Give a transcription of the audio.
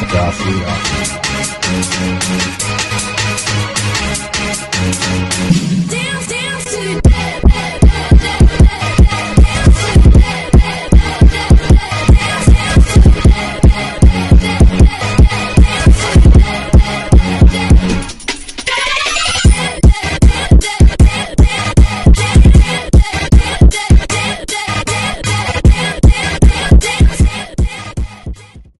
Gracias.